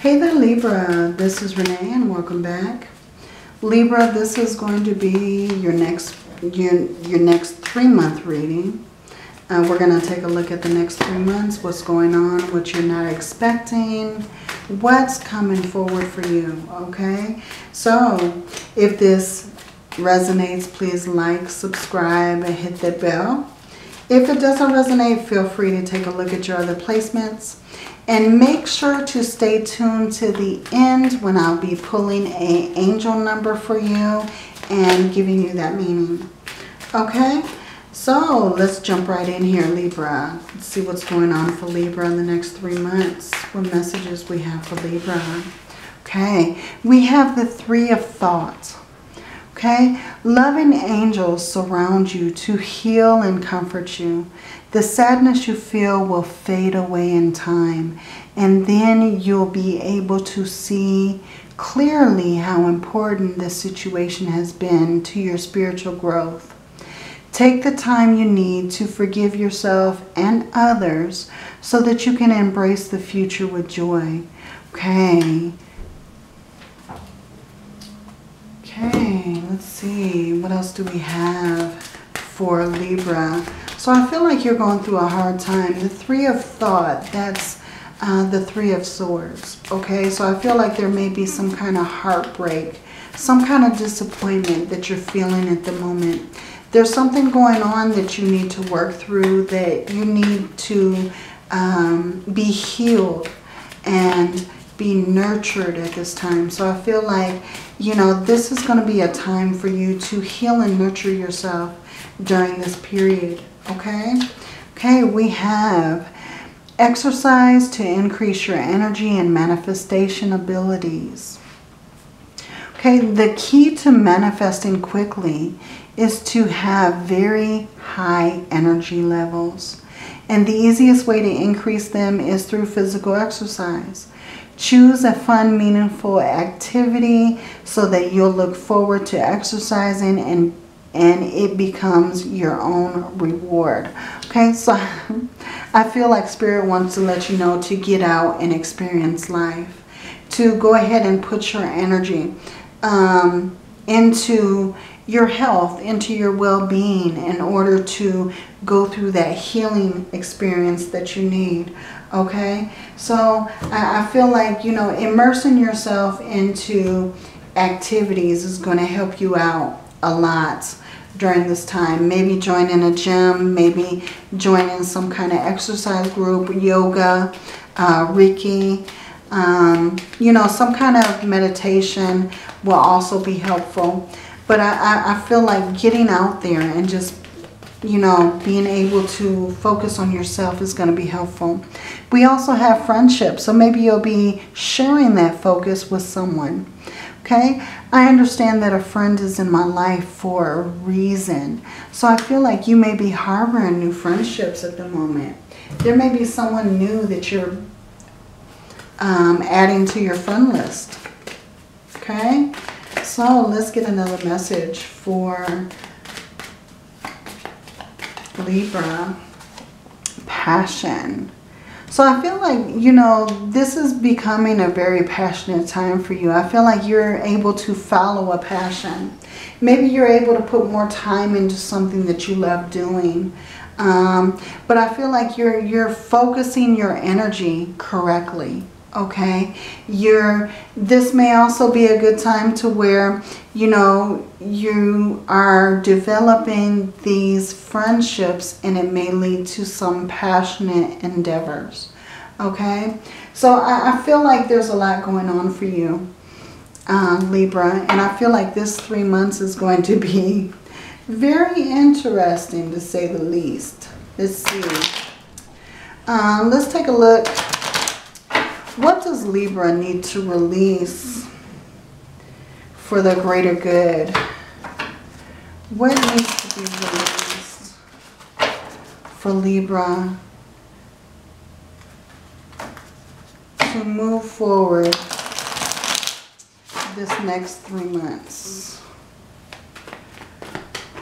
Hey there Libra, this is Renee and welcome back. Libra, this is going to be your next your, your next three month reading. Uh, we're going to take a look at the next three months, what's going on, what you're not expecting, what's coming forward for you, okay? So, if this resonates, please like, subscribe, and hit that bell. If it doesn't resonate, feel free to take a look at your other placements. And make sure to stay tuned to the end when I'll be pulling a angel number for you and giving you that meaning. Okay? So let's jump right in here, Libra. Let's see what's going on for Libra in the next three months. What messages we have for Libra. Okay, we have the Three of Thoughts. Okay, loving angels surround you to heal and comfort you. The sadness you feel will fade away in time, and then you'll be able to see clearly how important this situation has been to your spiritual growth. Take the time you need to forgive yourself and others so that you can embrace the future with joy. Okay. Okay, let's see. What else do we have for Libra? So I feel like you're going through a hard time. The Three of Thought, that's uh, the Three of Swords. Okay, so I feel like there may be some kind of heartbreak, some kind of disappointment that you're feeling at the moment. There's something going on that you need to work through, that you need to um, be healed and be nurtured at this time. So I feel like, you know, this is going to be a time for you to heal and nurture yourself during this period. Okay? Okay, we have exercise to increase your energy and manifestation abilities. Okay, the key to manifesting quickly is to have very high energy levels. And the easiest way to increase them is through physical exercise. Choose a fun, meaningful activity so that you'll look forward to exercising and and it becomes your own reward. Okay, so I feel like Spirit wants to let you know to get out and experience life. To go ahead and put your energy um, into your health, into your well-being in order to go through that healing experience that you need okay? So I, feel like you know immersing yourself into activities is going to help you out a lot during this time. Maybe joining a gym maybe joining some kind of exercise group yoga uh, reiki um, you know some kind of meditation will also be helpful but I, I, I feel like getting out there and just you know, being able to focus on yourself is going to be helpful. We also have friendship, so maybe you'll be sharing that focus with someone. Okay, I understand that a friend is in my life for a reason. So I feel like you may be harboring new friendships at the moment. There may be someone new that you're um, adding to your friend list. Okay, so let's get another message for Libra, passion. So I feel like, you know, this is becoming a very passionate time for you. I feel like you're able to follow a passion. Maybe you're able to put more time into something that you love doing. Um, but I feel like you're, you're focusing your energy correctly okay? You're this may also be a good time to where you know you are developing these friendships and it may lead to some passionate endeavors okay? So I, I feel like there's a lot going on for you uh, Libra and I feel like this three months is going to be very interesting to say the least. Let's see. Um, let's take a look what does Libra need to release for the greater good? What needs to be released for Libra to move forward this next three months?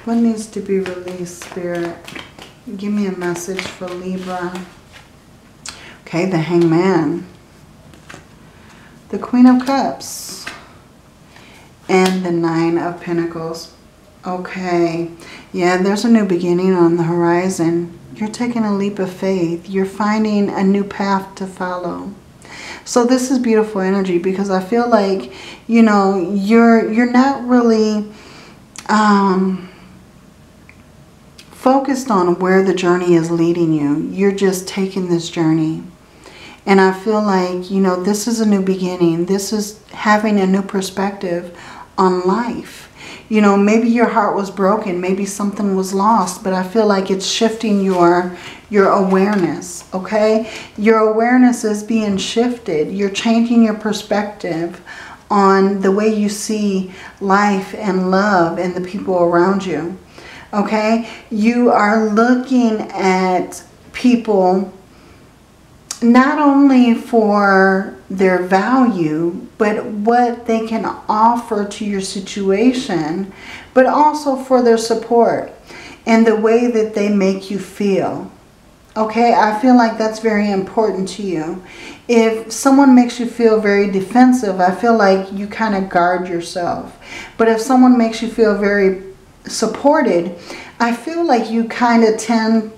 What needs to be released, Spirit? Give me a message for Libra. Okay, the hangman. The Queen of Cups, and the Nine of Pentacles. Okay, yeah, there's a new beginning on the horizon. You're taking a leap of faith. You're finding a new path to follow. So this is beautiful energy because I feel like, you know, you're you're not really um, focused on where the journey is leading you. You're just taking this journey. And I feel like, you know, this is a new beginning. This is having a new perspective on life. You know, maybe your heart was broken. Maybe something was lost. But I feel like it's shifting your, your awareness, okay? Your awareness is being shifted. You're changing your perspective on the way you see life and love and the people around you okay? You are looking at people not only for their value, but what they can offer to your situation, but also for their support and the way that they make you feel. Okay, I feel like that's very important to you. If someone makes you feel very defensive, I feel like you kind of guard yourself. But if someone makes you feel very supported, I feel like you kind of tend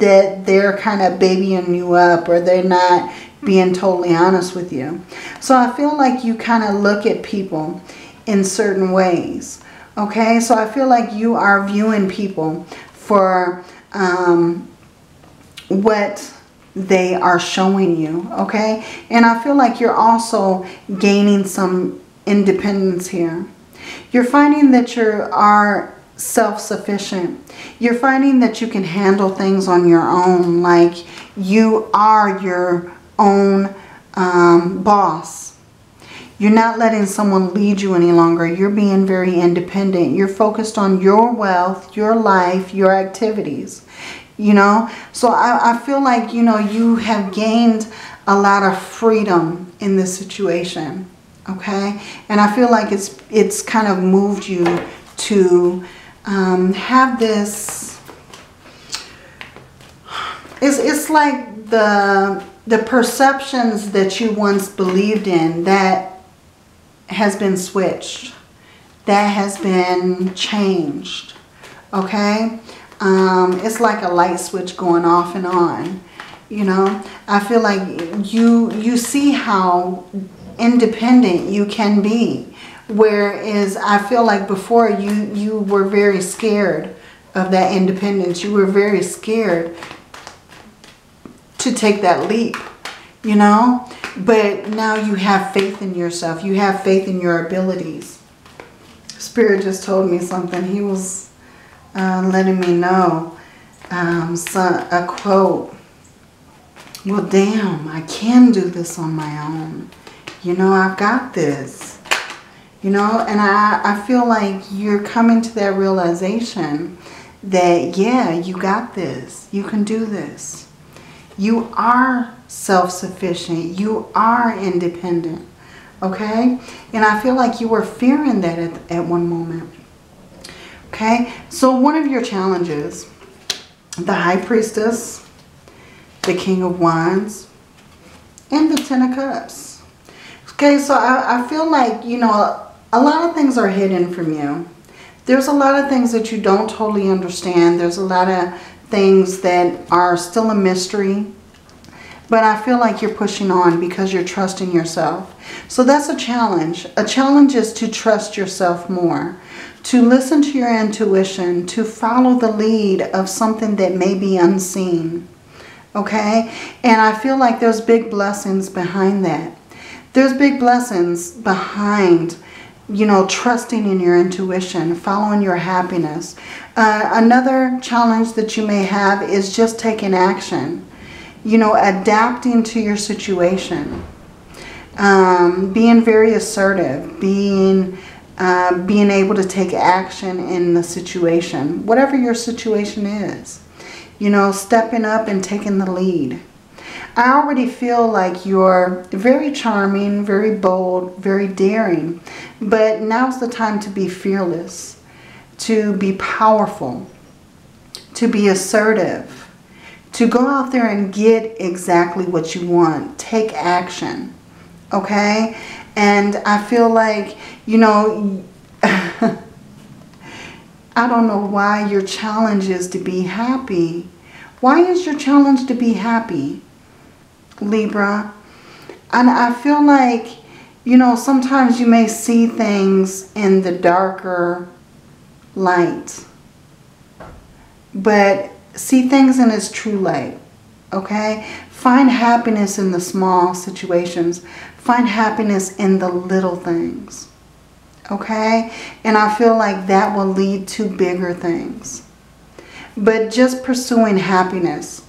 that they're kind of babying you up or they're not being totally honest with you. So I feel like you kind of look at people in certain ways. Okay, so I feel like you are viewing people for um, what they are showing you. Okay, and I feel like you're also gaining some independence here. You're finding that you are self-sufficient. You're finding that you can handle things on your own, like you are your own um, boss. You're not letting someone lead you any longer. You're being very independent. You're focused on your wealth, your life, your activities. You know, so I, I feel like, you know, you have gained a lot of freedom in this situation. Okay. And I feel like it's, it's kind of moved you to um, have this, it's, it's like the, the perceptions that you once believed in that has been switched, that has been changed, okay? Um, it's like a light switch going off and on, you know? I feel like you, you see how independent you can be Whereas I feel like before you, you were very scared of that independence. You were very scared to take that leap, you know? But now you have faith in yourself. You have faith in your abilities. Spirit just told me something. He was uh, letting me know um, a quote. Well, damn, I can do this on my own. You know, I've got this. You know, and I, I feel like you're coming to that realization that, yeah, you got this. You can do this. You are self-sufficient. You are independent. Okay? And I feel like you were fearing that at, at one moment. Okay? So one of your challenges, the High Priestess, the King of Wands, and the Ten of Cups. Okay, so I, I feel like, you know, a lot of things are hidden from you. There's a lot of things that you don't totally understand. There's a lot of things that are still a mystery. But I feel like you're pushing on because you're trusting yourself. So that's a challenge. A challenge is to trust yourself more. To listen to your intuition. To follow the lead of something that may be unseen. Okay? And I feel like there's big blessings behind that. There's big blessings behind you know, trusting in your intuition, following your happiness. Uh, another challenge that you may have is just taking action. You know, adapting to your situation. Um, being very assertive. Being, uh, being able to take action in the situation. Whatever your situation is. You know, stepping up and taking the lead. I already feel like you're very charming, very bold, very daring. But now's the time to be fearless, to be powerful, to be assertive, to go out there and get exactly what you want. Take action, Okay? And I feel like, you know, I don't know why your challenge is to be happy. Why is your challenge to be happy, Libra? And I feel like, you know, sometimes you may see things in the darker light. But see things in its true light. Okay? Find happiness in the small situations. Find happiness in the little things. Okay? And I feel like that will lead to bigger things. But just pursuing happiness.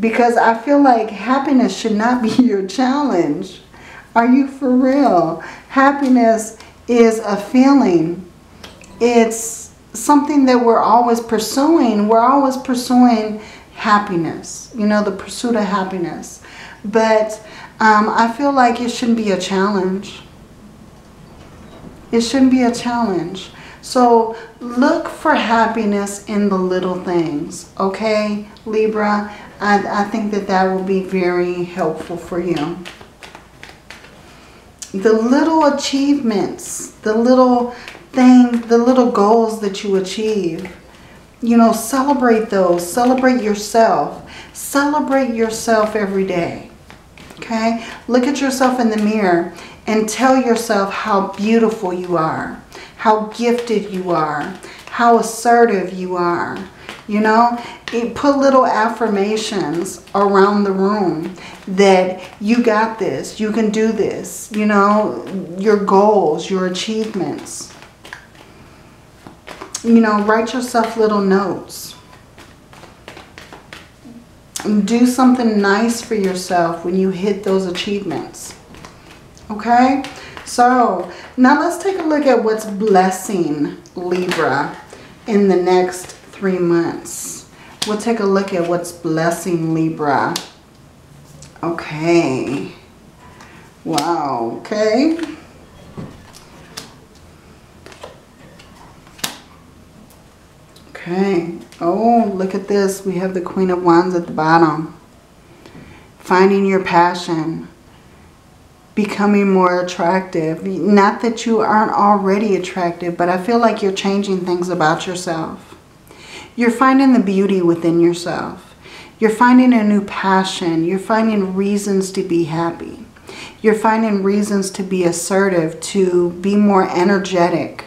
Because I feel like happiness should not be your challenge. Are you for real? Happiness is a feeling. It's something that we're always pursuing. We're always pursuing happiness, you know, the pursuit of happiness. But um, I feel like it shouldn't be a challenge. It shouldn't be a challenge. So look for happiness in the little things, okay, Libra? I, I think that that will be very helpful for you. The little achievements, the little things, the little goals that you achieve. You know, celebrate those. Celebrate yourself. Celebrate yourself every day. Okay? Look at yourself in the mirror and tell yourself how beautiful you are, how gifted you are, how assertive you are. You know, it put little affirmations around the room that you got this, you can do this, you know, your goals, your achievements you know, write yourself little notes. And do something nice for yourself when you hit those achievements. Okay? So, now let's take a look at what's blessing Libra in the next three months. We'll take a look at what's blessing Libra. Okay. Wow. Okay. Okay. Oh, look at this. We have the Queen of Wands at the bottom. Finding your passion. Becoming more attractive. Not that you aren't already attractive, but I feel like you're changing things about yourself. You're finding the beauty within yourself. You're finding a new passion. You're finding reasons to be happy. You're finding reasons to be assertive, to be more energetic,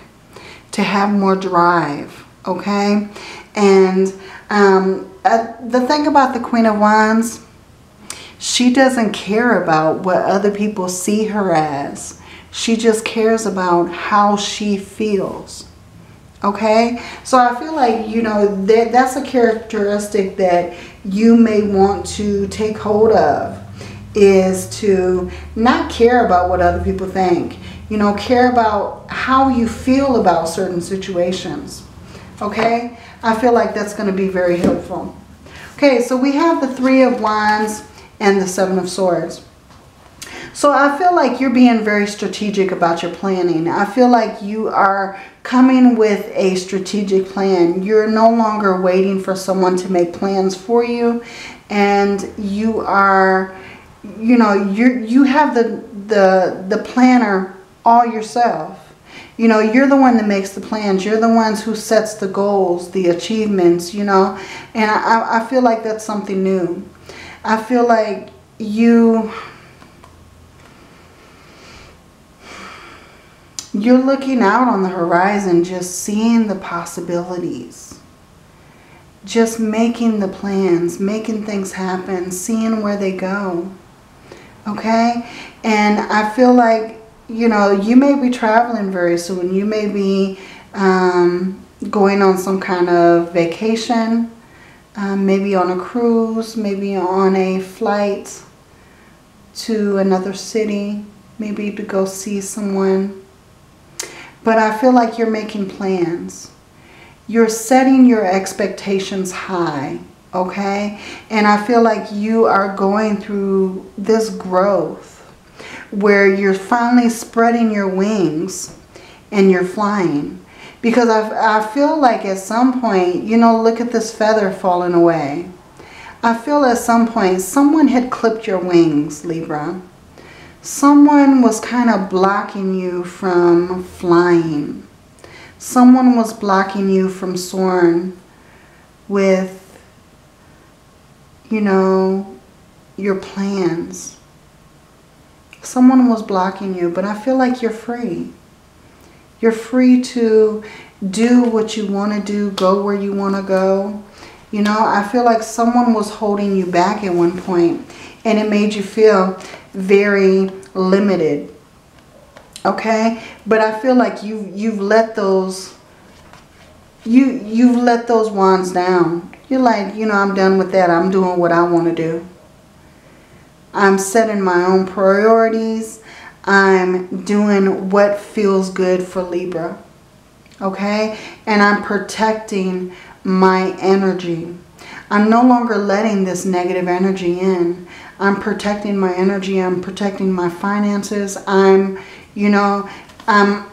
to have more drive okay? And um, uh, the thing about the Queen of Wands, she doesn't care about what other people see her as. She just cares about how she feels. Okay? So I feel like, you know, that, that's a characteristic that you may want to take hold of is to not care about what other people think. You know, care about how you feel about certain situations. Okay? I feel like that's going to be very helpful. Okay, so we have the Three of Wands and the Seven of Swords. So I feel like you're being very strategic about your planning. I feel like you are coming with a strategic plan. You're no longer waiting for someone to make plans for you. And you are, you know, you you have the, the, the planner all yourself. You know, you're the one that makes the plans. You're the ones who sets the goals, the achievements, you know. And I, I feel like that's something new. I feel like you... You're looking out on the horizon, just seeing the possibilities. Just making the plans, making things happen, seeing where they go. Okay? And I feel like you know, you may be traveling very soon. You may be um, going on some kind of vacation, um, maybe on a cruise, maybe on a flight to another city, maybe to go see someone. But I feel like you're making plans. You're setting your expectations high, okay? And I feel like you are going through this growth where you're finally spreading your wings and you're flying. Because I, I feel like at some point, you know, look at this feather falling away. I feel at some point someone had clipped your wings, Libra. Someone was kind of blocking you from flying. Someone was blocking you from soaring with, you know, your plans. Someone was blocking you, but I feel like you're free. You're free to do what you want to do, go where you want to go. You know, I feel like someone was holding you back at one point and it made you feel very limited. Okay? But I feel like you you've let those you you've let those wands down. You're like, you know, I'm done with that. I'm doing what I want to do. I'm setting my own priorities. I'm doing what feels good for Libra. Okay? And I'm protecting my energy. I'm no longer letting this negative energy in. I'm protecting my energy. I'm protecting my finances. I'm, you know, I'm,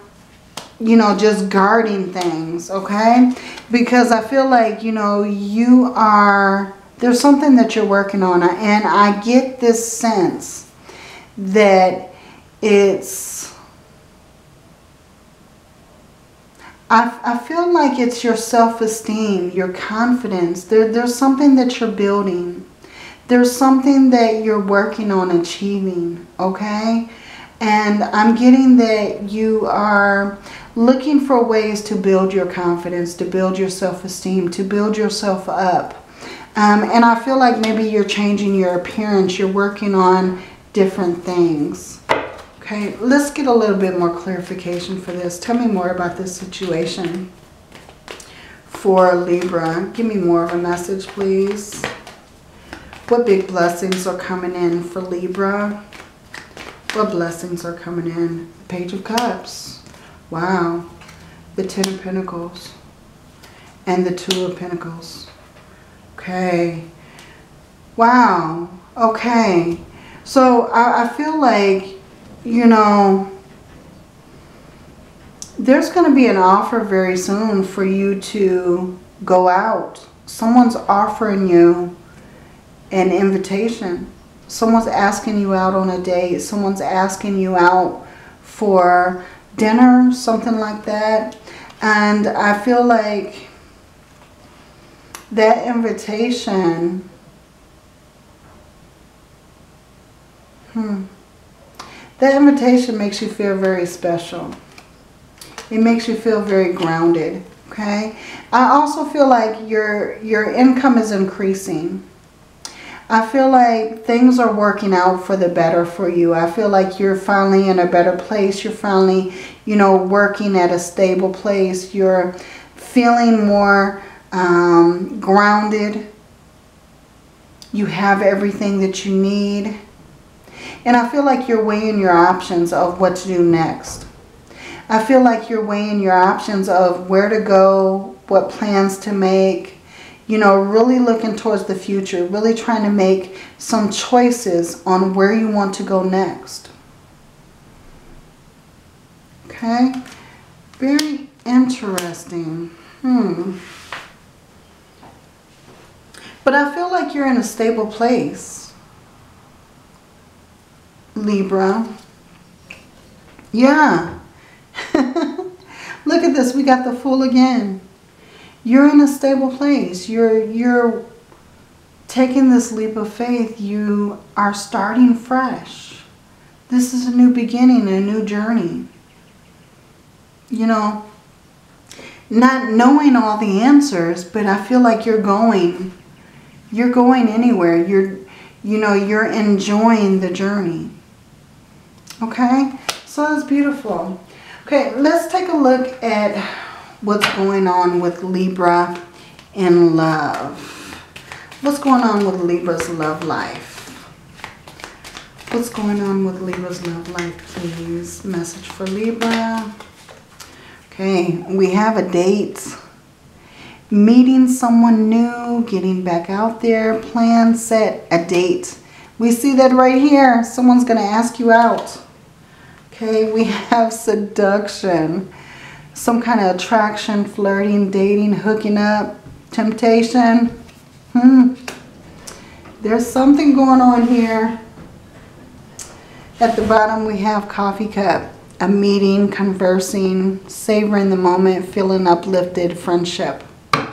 you know, just guarding things, okay? Because I feel like, you know, you are, there's something that you're working on. And I get this sense that it's, I, I feel like it's your self-esteem, your confidence. There, there's something that you're building there's something that you're working on achieving, okay? And I'm getting that you are looking for ways to build your confidence, to build your self-esteem, to build yourself up. Um, and I feel like maybe you're changing your appearance. You're working on different things. Okay, let's get a little bit more clarification for this. Tell me more about this situation for Libra. Give me more of a message, please. What big blessings are coming in for Libra? What blessings are coming in? The Page of Cups. Wow. The Ten of Pentacles. And the Two of Pentacles. Okay. Wow. Okay. So I, I feel like, you know, there's going to be an offer very soon for you to go out. Someone's offering you an invitation. Someone's asking you out on a date. Someone's asking you out for dinner, something like that. And I feel like that invitation, hmm, that invitation makes you feel very special. It makes you feel very grounded, okay? I also feel like your, your income is increasing. I feel like things are working out for the better for you. I feel like you're finally in a better place. You're finally, you know, working at a stable place. You're feeling more um, grounded. You have everything that you need. And I feel like you're weighing your options of what to do next. I feel like you're weighing your options of where to go, what plans to make, you know, really looking towards the future, really trying to make some choices on where you want to go next. Okay? Very interesting. Hmm. But I feel like you're in a stable place. Libra. Yeah. Look at this. We got the Fool again you're in a stable place. You're, you're taking this leap of faith. You are starting fresh. This is a new beginning, a new journey. You know, not knowing all the answers, but I feel like you're going. You're going anywhere. You're, you know, you're enjoying the journey. Okay? So that's beautiful. Okay, let's take a look at what's going on with Libra in love. What's going on with Libra's love life? What's going on with Libra's love life, please? Message for Libra. Okay, we have a date. Meeting someone new, getting back out there, plan, set, a date. We see that right here. Someone's going to ask you out. Okay, we have seduction some kind of attraction, flirting, dating, hooking up, temptation. Hmm. There's something going on here. At the bottom we have coffee cup, a meeting, conversing, savoring the moment, feeling uplifted, friendship.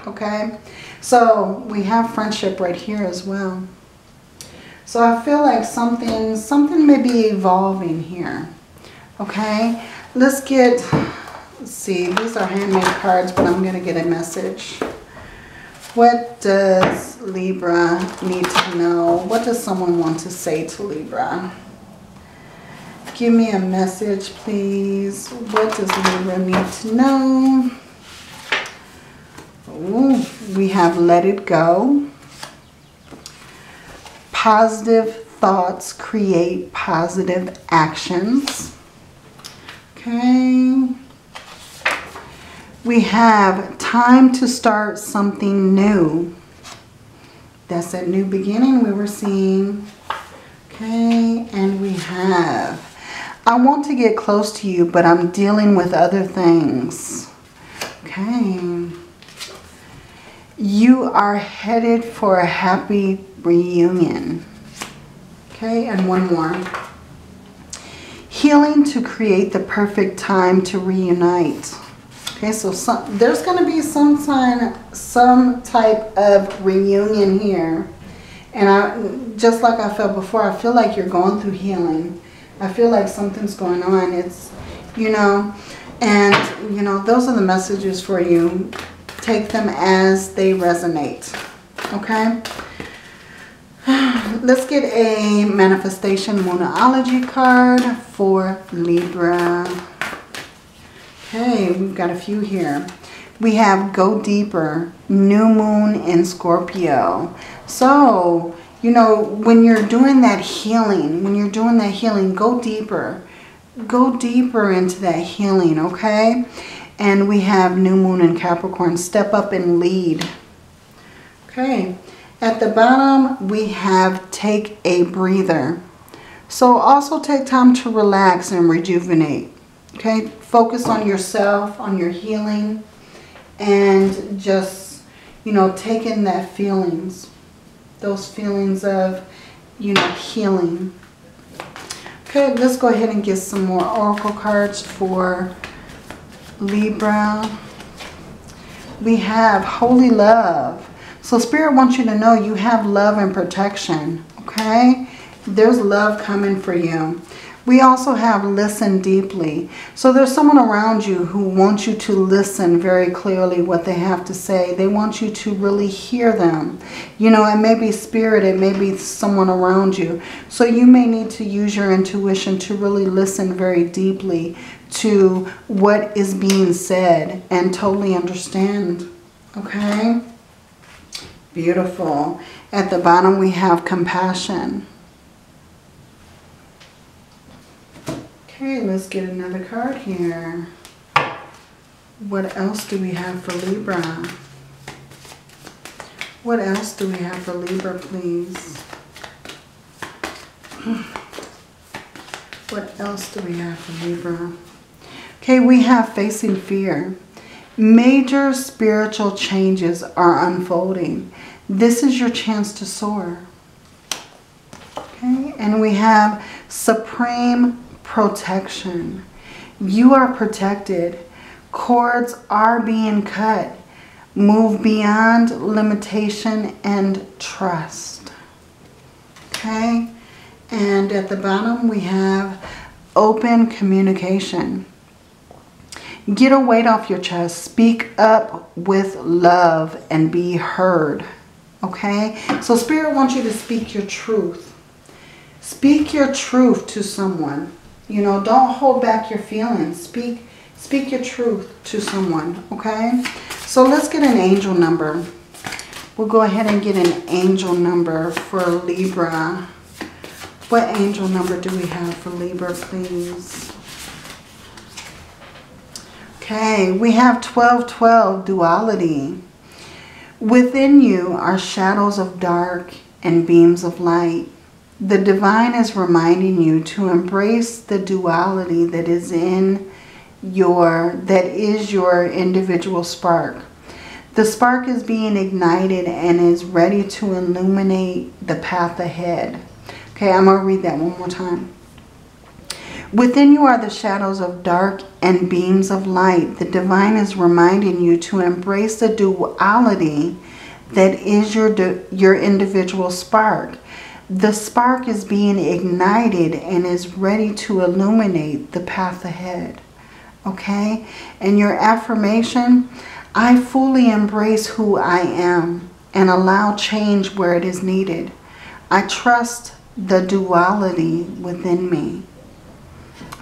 Okay? So we have friendship right here as well. So I feel like something, something may be evolving here. Okay? Let's get, see, these are handmade cards, but I'm going to get a message. What does Libra need to know? What does someone want to say to Libra? Give me a message, please. What does Libra need to know? Ooh, we have let it go. Positive thoughts create positive actions. Okay. We have time to start something new. That's that new beginning we were seeing. Okay, and we have, I want to get close to you, but I'm dealing with other things. Okay. You are headed for a happy reunion. Okay, and one more. Healing to create the perfect time to reunite. Okay, so some, there's going to be some sign, some type of reunion here. And I, just like I felt before, I feel like you're going through healing. I feel like something's going on. It's, you know, and, you know, those are the messages for you. Take them as they resonate. Okay? Let's get a manifestation moonology card for Libra. Okay, we've got a few here. We have Go Deeper, New Moon in Scorpio. So, you know, when you're doing that healing, when you're doing that healing, go deeper. Go deeper into that healing, okay? And we have New Moon in Capricorn. Step up and lead. Okay. At the bottom, we have Take a Breather. So also take time to relax and rejuvenate. Okay, focus on yourself, on your healing, and just, you know, take in that feelings, those feelings of, you know, healing. Okay, let's go ahead and get some more oracle cards for Libra. We have Holy Love. So Spirit wants you to know you have love and protection, okay? There's love coming for you. We also have listen deeply. So there's someone around you who wants you to listen very clearly what they have to say. They want you to really hear them. You know, it may be spirit, it may be someone around you. So you may need to use your intuition to really listen very deeply to what is being said and totally understand. Okay? Beautiful. At the bottom we have compassion. Okay, let's get another card here. What else do we have for Libra? What else do we have for Libra, please? What else do we have for Libra? Okay, we have facing fear. Major spiritual changes are unfolding. This is your chance to soar. Okay, and we have supreme protection. You are protected. Cords are being cut. Move beyond limitation and trust. Okay? And at the bottom we have open communication. Get a weight off your chest. Speak up with love and be heard. Okay? So Spirit wants you to speak your truth. Speak your truth to someone. You know, don't hold back your feelings. Speak, speak your truth to someone, okay? So let's get an angel number. We'll go ahead and get an angel number for Libra. What angel number do we have for Libra, please? Okay, we have 1212 duality. Within you are shadows of dark and beams of light. The divine is reminding you to embrace the duality that is in your, that is your individual spark. The spark is being ignited and is ready to illuminate the path ahead. Okay, I'm going to read that one more time. Within you are the shadows of dark and beams of light. The divine is reminding you to embrace the duality that is your, your individual spark. The spark is being ignited and is ready to illuminate the path ahead. Okay? And your affirmation, I fully embrace who I am and allow change where it is needed. I trust the duality within me.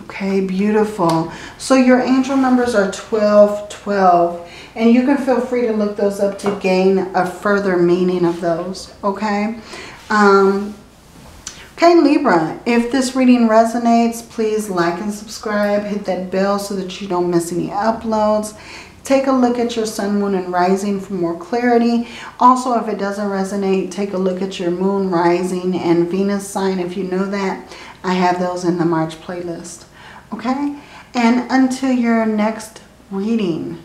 Okay, beautiful. So your angel numbers are 12, 12. And you can feel free to look those up to gain a further meaning of those. Okay. Um, okay, Libra, if this reading resonates, please like and subscribe. Hit that bell so that you don't miss any uploads. Take a look at your sun, moon, and rising for more clarity. Also, if it doesn't resonate, take a look at your moon, rising, and Venus sign. If you know that, I have those in the March playlist. Okay? And until your next reading,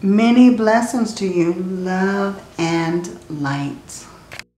many blessings to you, love and light.